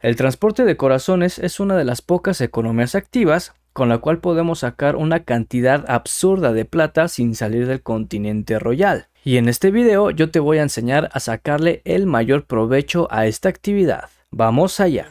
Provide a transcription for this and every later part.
El transporte de corazones es una de las pocas economías activas con la cual podemos sacar una cantidad absurda de plata sin salir del continente royal. Y en este video yo te voy a enseñar a sacarle el mayor provecho a esta actividad. Vamos allá.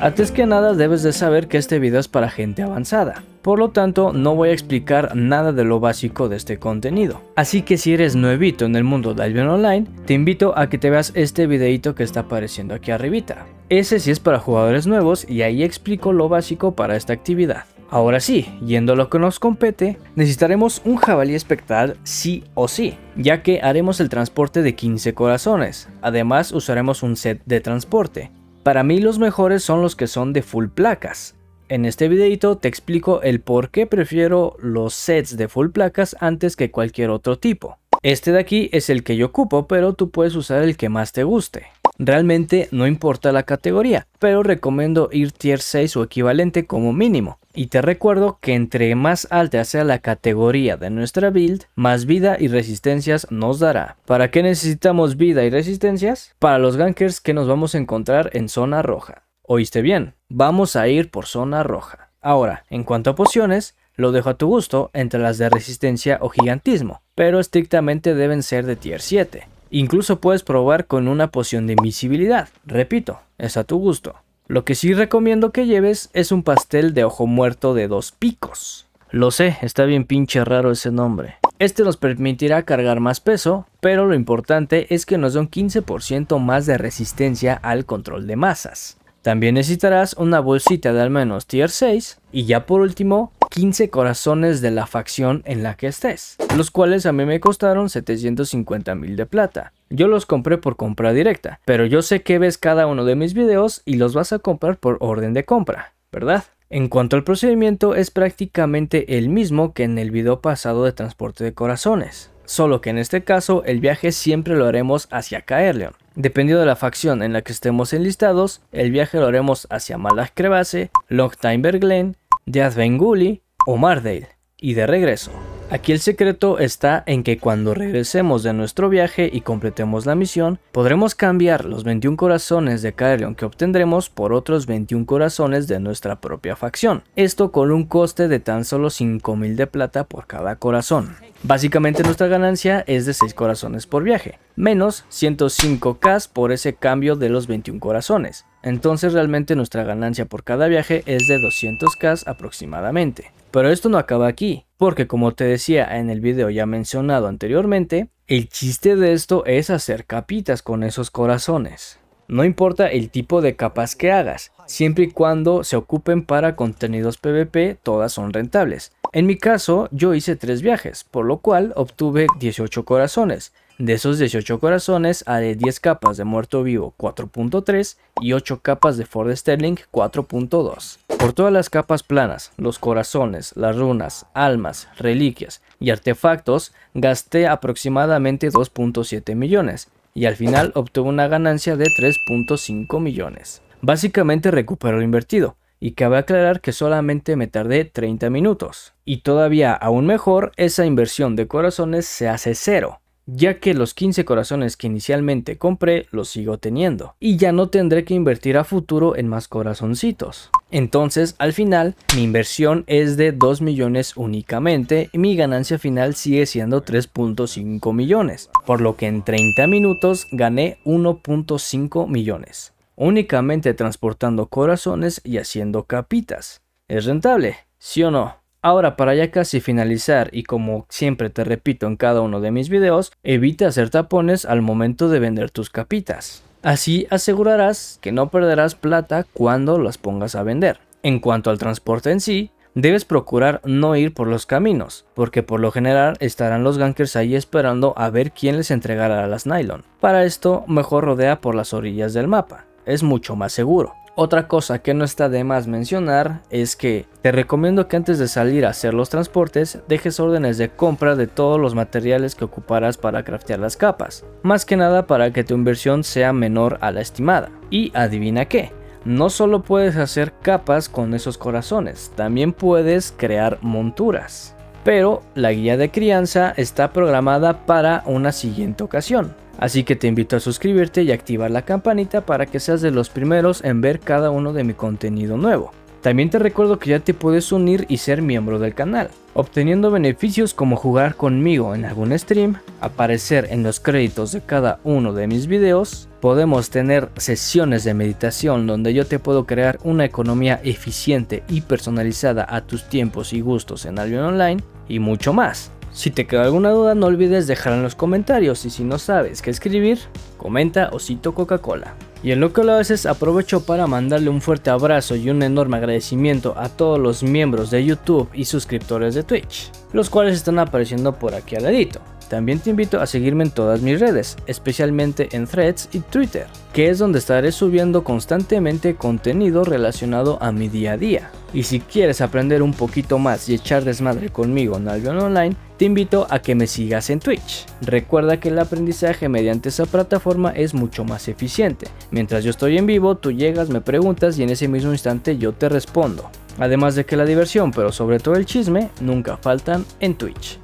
Antes que nada debes de saber que este video es para gente avanzada, por lo tanto no voy a explicar nada de lo básico de este contenido. Así que si eres nuevito en el mundo de Albion Online, te invito a que te veas este videito que está apareciendo aquí arribita. Ese sí es para jugadores nuevos y ahí explico lo básico para esta actividad. Ahora sí, yendo a lo que nos compete, necesitaremos un jabalí espectral sí o sí, ya que haremos el transporte de 15 corazones. Además usaremos un set de transporte, para mí los mejores son los que son de full placas. En este videito te explico el por qué prefiero los sets de full placas antes que cualquier otro tipo. Este de aquí es el que yo ocupo, pero tú puedes usar el que más te guste. Realmente no importa la categoría, pero recomiendo ir tier 6 o equivalente como mínimo. Y te recuerdo que entre más alta sea la categoría de nuestra build, más vida y resistencias nos dará. ¿Para qué necesitamos vida y resistencias? Para los gankers que nos vamos a encontrar en zona roja. ¿Oíste bien? Vamos a ir por zona roja. Ahora, en cuanto a pociones, lo dejo a tu gusto entre las de resistencia o gigantismo, pero estrictamente deben ser de tier 7. Incluso puedes probar con una poción de invisibilidad. Repito, es a tu gusto. Lo que sí recomiendo que lleves es un pastel de ojo muerto de dos picos. Lo sé, está bien pinche raro ese nombre. Este nos permitirá cargar más peso, pero lo importante es que nos da un 15% más de resistencia al control de masas. También necesitarás una bolsita de al menos tier 6 y ya por último 15 corazones de la facción en la que estés, los cuales a mí me costaron 750 mil de plata. Yo los compré por compra directa, pero yo sé que ves cada uno de mis videos y los vas a comprar por orden de compra, ¿verdad? En cuanto al procedimiento es prácticamente el mismo que en el video pasado de transporte de corazones, solo que en este caso el viaje siempre lo haremos hacia Caerleon. Dependiendo de la facción en la que estemos enlistados, el viaje lo haremos hacia Malak Crevasse, Longtimer Glen, de Advenguli o Mardale, y de regreso. Aquí el secreto está en que cuando regresemos de nuestro viaje y completemos la misión, podremos cambiar los 21 corazones de Caerleon que obtendremos por otros 21 corazones de nuestra propia facción. Esto con un coste de tan solo 5000 de plata por cada corazón. Básicamente nuestra ganancia es de 6 corazones por viaje, menos 105k por ese cambio de los 21 corazones. Entonces realmente nuestra ganancia por cada viaje es de 200k aproximadamente. Pero esto no acaba aquí, porque como te decía en el video ya mencionado anteriormente, el chiste de esto es hacer capitas con esos corazones. No importa el tipo de capas que hagas, siempre y cuando se ocupen para contenidos PvP, todas son rentables. En mi caso, yo hice 3 viajes, por lo cual obtuve 18 corazones. De esos 18 corazones, haré 10 capas de muerto vivo 4.3 y 8 capas de Ford Sterling 4.2. Por todas las capas planas, los corazones, las runas, almas, reliquias y artefactos, gasté aproximadamente 2.7 millones y al final obtuve una ganancia de 3.5 millones. Básicamente recupero lo invertido, y cabe aclarar que solamente me tardé 30 minutos. Y todavía aún mejor, esa inversión de corazones se hace cero, ya que los 15 corazones que inicialmente compré los sigo teniendo, y ya no tendré que invertir a futuro en más corazoncitos. Entonces, al final, mi inversión es de 2 millones únicamente y mi ganancia final sigue siendo 3.5 millones, por lo que en 30 minutos gané 1.5 millones únicamente transportando corazones y haciendo capitas. ¿Es rentable? ¿Sí o no? Ahora para ya casi finalizar y como siempre te repito en cada uno de mis videos, evita hacer tapones al momento de vender tus capitas. Así asegurarás que no perderás plata cuando las pongas a vender. En cuanto al transporte en sí, debes procurar no ir por los caminos, porque por lo general estarán los gankers ahí esperando a ver quién les entregará las nylon. Para esto, mejor rodea por las orillas del mapa es mucho más seguro. Otra cosa que no está de más mencionar es que te recomiendo que antes de salir a hacer los transportes dejes órdenes de compra de todos los materiales que ocuparás para craftear las capas, más que nada para que tu inversión sea menor a la estimada. Y adivina qué, no solo puedes hacer capas con esos corazones, también puedes crear monturas. pero la guía de crianza está programada para una siguiente ocasión. Así que te invito a suscribirte y activar la campanita para que seas de los primeros en ver cada uno de mi contenido nuevo. También te recuerdo que ya te puedes unir y ser miembro del canal, obteniendo beneficios como jugar conmigo en algún stream, aparecer en los créditos de cada uno de mis videos, podemos tener sesiones de meditación donde yo te puedo crear una economía eficiente y personalizada a tus tiempos y gustos en Albion Online y mucho más. Si te queda alguna duda no olvides dejarla en los comentarios y si no sabes qué escribir, comenta Osito Coca-Cola. Y en lo que lo haces aprovecho para mandarle un fuerte abrazo y un enorme agradecimiento a todos los miembros de YouTube y suscriptores de Twitch, los cuales están apareciendo por aquí al ladito. También te invito a seguirme en todas mis redes, especialmente en Threads y Twitter, que es donde estaré subiendo constantemente contenido relacionado a mi día a día. Y si quieres aprender un poquito más y echar desmadre conmigo en Albion Online, te invito a que me sigas en Twitch. Recuerda que el aprendizaje mediante esa plataforma es mucho más eficiente. Mientras yo estoy en vivo, tú llegas, me preguntas y en ese mismo instante yo te respondo. Además de que la diversión, pero sobre todo el chisme, nunca faltan en Twitch.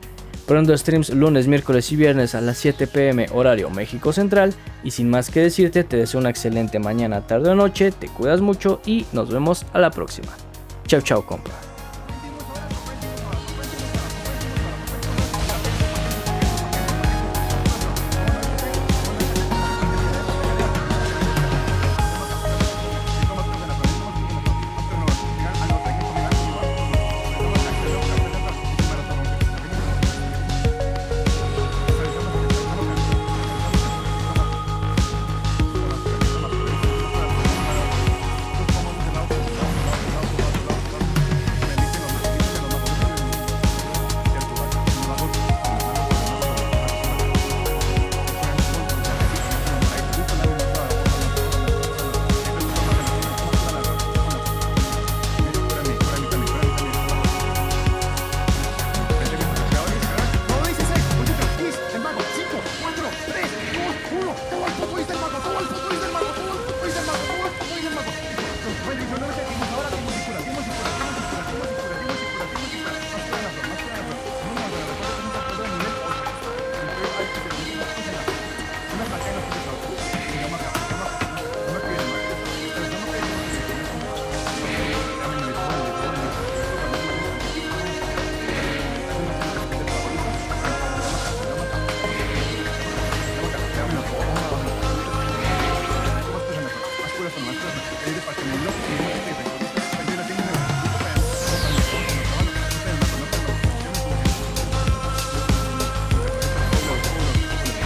Pronto streams lunes, miércoles y viernes a las 7 pm horario México Central. Y sin más que decirte, te deseo una excelente mañana, tarde o noche, te cuidas mucho y nos vemos a la próxima. Tchau, tchau, compa.